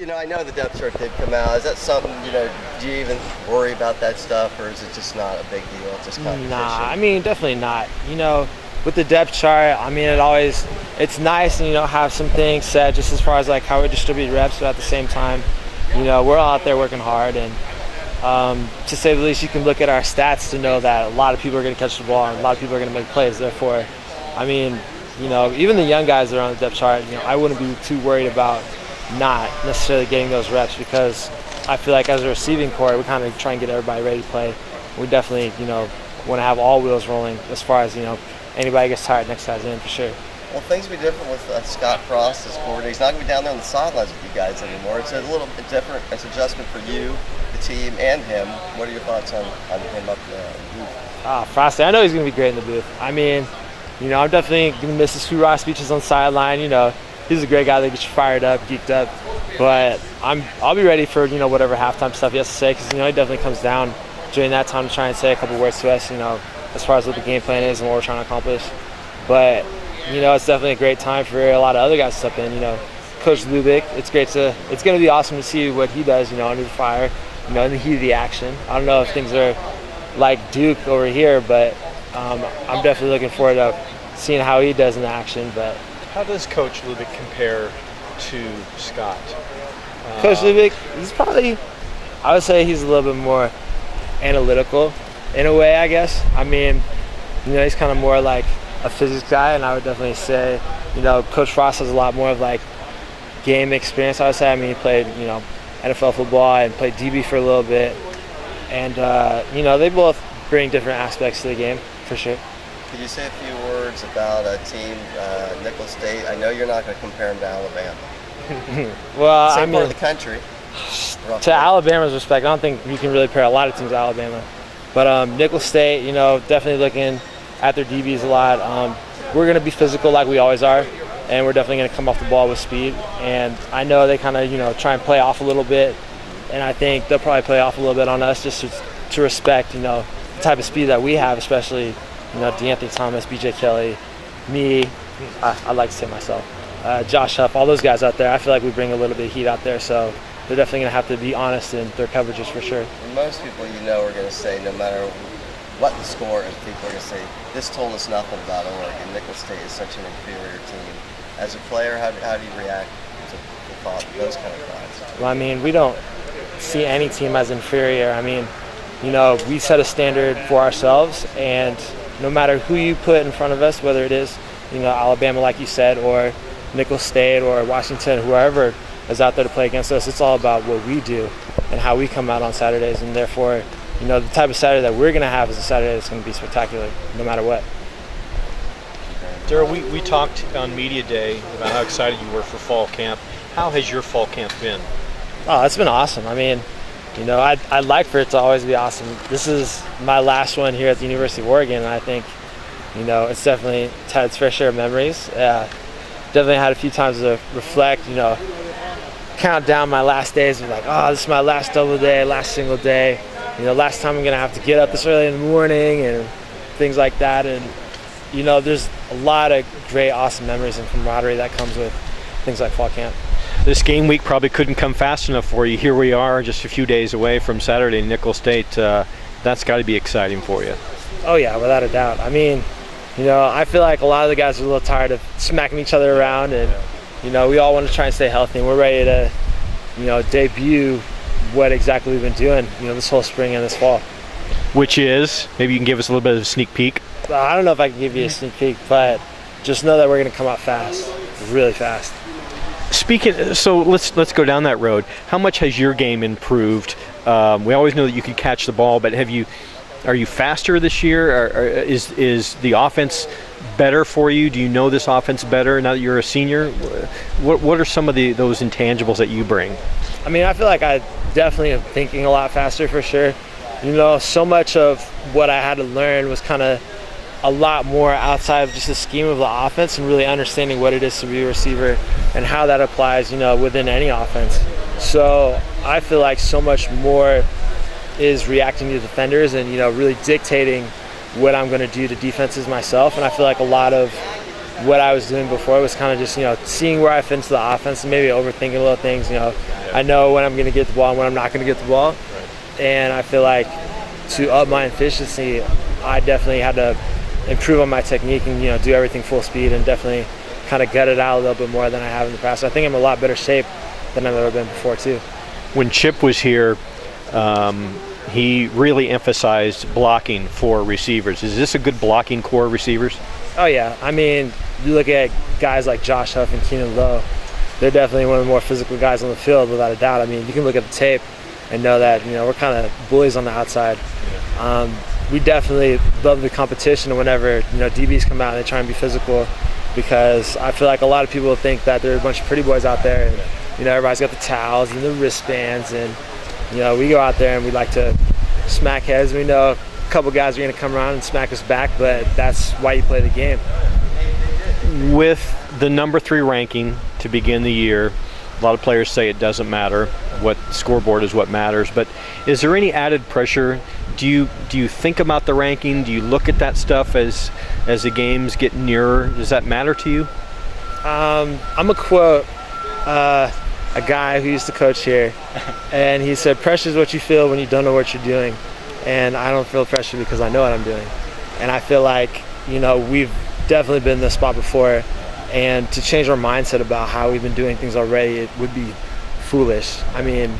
You know, I know the depth chart did come out. Is that something, you know, do you even worry about that stuff or is it just not a big deal? It's just competition? Nah, I mean, definitely not. You know, with the depth chart, I mean, it always, it's nice and, you know, have some things set just as far as like how we distribute reps, but at the same time, you know, we're all out there working hard and um, to say the least, you can look at our stats to know that a lot of people are going to catch the ball and a lot of people are going to make plays. Therefore, I mean, you know, even the young guys that are on the depth chart, you know, I wouldn't be too worried about not necessarily getting those reps because I feel like as a receiving corps, we kind of try and get everybody ready to play. We definitely, you know, want to have all wheels rolling as far as, you know, anybody gets tired, next guy's in for sure. Well, things will be different with uh, Scott Frost as coordinator. He's not going to be down there on the sidelines with you guys anymore. It's a little bit different. It's adjustment for you, the team, and him. What are your thoughts on, on him up there? Ah, Frosty, I know he's going to be great in the booth. I mean, you know, I'm definitely going to miss his hoorah speeches on sideline. You know, he's a great guy that gets you fired up, geeked up. But I'm, I'll be ready for, you know, whatever halftime stuff he has to say because, you know, he definitely comes down during that time to try and say a couple words to us, you know, as far as what the game plan is and what we're trying to accomplish. But you know, it's definitely a great time for a lot of other guys to step in. You know, Coach Lubick, it's great to, it's going to be awesome to see what he does. You know, under the fire, you know, in the heat of the action. I don't know if things are like Duke over here, but um, I'm definitely looking forward to seeing how he does in action. But how does Coach Lubick compare to Scott? Coach uh, Lubick, he's probably, I would say he's a little bit more analytical in a way, I guess. I mean, you know, he's kind of more like a physics guy, and I would definitely say, you know, Coach Frost has a lot more of like game experience. I would say. I mean, he played, you know, NFL football and played DB for a little bit, and uh, you know, they both bring different aspects to the game for sure. Could you say a few words about a team, uh, Nicholls State? I know you're not going to compare them to Alabama. well, Same I mean, part of the country. Roughly. To Alabama's respect, I don't think you can really pair a lot of teams to Alabama. But um, Nicholls State, you know, definitely looking at their DBs a lot. Um, we're going to be physical like we always are, and we're definitely going to come off the ball with speed. And I know they kind of you know try and play off a little bit, and I think they'll probably play off a little bit on us just to, to respect you know the type of speed that we have, especially you know De'Anthony Thomas, B.J. Kelly, me. I, I like to say myself, uh, Josh Huff, all those guys out there. I feel like we bring a little bit of heat out there, so they're definitely going to have to be honest in their coverages for sure. Most people you know are going to say no matter what the score is, people are going to say, this told us nothing about Oregon. Nicholls State is such an inferior team. As a player, how, how do you react to the thought, those kind of thoughts? Well, I mean, we don't see any team as inferior. I mean, you know, we set a standard for ourselves, and no matter who you put in front of us, whether it is, you know, Alabama, like you said, or Nicholls State or Washington, whoever is out there to play against us, it's all about what we do and how we come out on Saturdays, and therefore, you know, the type of Saturday that we're going to have is a Saturday that's going to be spectacular, no matter what. Daryle, we, we talked on Media Day about how excited you were for fall camp. How has your fall camp been? Oh, it's been awesome. I mean, you know, I'd, I'd like for it to always be awesome. This is my last one here at the University of Oregon, and I think, you know, it's definitely it's had its share of memories. Uh, definitely had a few times to reflect, you know, count down my last days of like, oh, this is my last double day, last single day you know, last time I'm gonna have to get up this early in the morning and things like that. And you know, there's a lot of great, awesome memories and camaraderie that comes with things like fall camp. This game week probably couldn't come fast enough for you. Here we are, just a few days away from Saturday, Nicholls State. Uh, that's got to be exciting for you. Oh yeah, without a doubt. I mean, you know, I feel like a lot of the guys are a little tired of smacking each other around, and you know, we all want to try and stay healthy, and we're ready to, you know, debut what exactly we've been doing, you know, this whole spring and this fall. Which is, maybe you can give us a little bit of a sneak peek. I don't know if I can give you a sneak peek, but just know that we're going to come out fast, really fast. Speaking, so let's let's go down that road. How much has your game improved? Um, we always know that you can catch the ball, but have you? Are you faster this year? Is is the offense better for you? Do you know this offense better now that you're a senior? What what are some of the those intangibles that you bring? I mean, I feel like I definitely am thinking a lot faster for sure. You know, so much of what I had to learn was kind of a lot more outside of just the scheme of the offense and really understanding what it is to be a receiver and how that applies, you know, within any offense. So I feel like so much more is reacting to defenders and, you know, really dictating what I'm going to do to defenses myself. And I feel like a lot of what I was doing before was kind of just, you know, seeing where I fit into the offense and maybe overthinking little things, you know, I know when I'm going to get the ball and when I'm not going to get the ball. And I feel like to up my efficiency, I definitely had to improve on my technique and you know do everything full speed and definitely kind of gut it out a little bit more than I have in the past. I think I'm in a lot better shape than I've ever been before too. When Chip was here, um, he really emphasized blocking for receivers. Is this a good blocking corps receivers? Oh yeah, I mean, you look at guys like Josh Huff and Keanon Lowe. They're definitely one of the more physical guys on the field, without a doubt. I mean, you can look at the tape and know that you know we're kind of bullies on the outside. Um, we definitely love the competition whenever you know DBs come out and they try and be physical, because I feel like a lot of people think that there are a bunch of pretty boys out there, and you know everybody's got the towels and the wristbands, and you know we go out there and we like to smack heads. We know a couple guys are going to come around and smack us back, but that's why you play the game. With the number three ranking to begin the year, a lot of players say it doesn't matter. What scoreboard is what matters. But is there any added pressure? Do you do you think about the ranking? Do you look at that stuff as as the games get nearer? Does that matter to you? Um, I'm a quote uh, a guy who used to coach here, and he said, "Pressure is what you feel when you don't know what you're doing." And I don't feel pressure because I know what I'm doing, and I feel like you know we've definitely been in this spot before, and to change our mindset about how we've been doing things already, it would be foolish. I mean,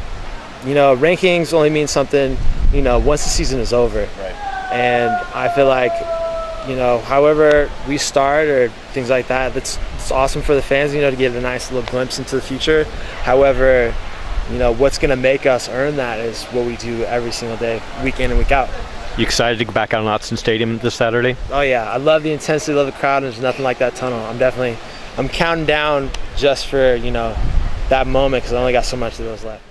you know, rankings only mean something, you know, once the season is over. Right. And I feel like, you know, however we start or things like that, that's it's awesome for the fans, you know, to get a nice little glimpse into the future. However, you know, what's going to make us earn that is what we do every single day, week in and week out. You excited to go back out on Autzen Stadium this Saturday? Oh yeah, I love the intensity, love the crowd, and there's nothing like that tunnel. I'm definitely, I'm counting down just for you know that moment because I only got so much of those left.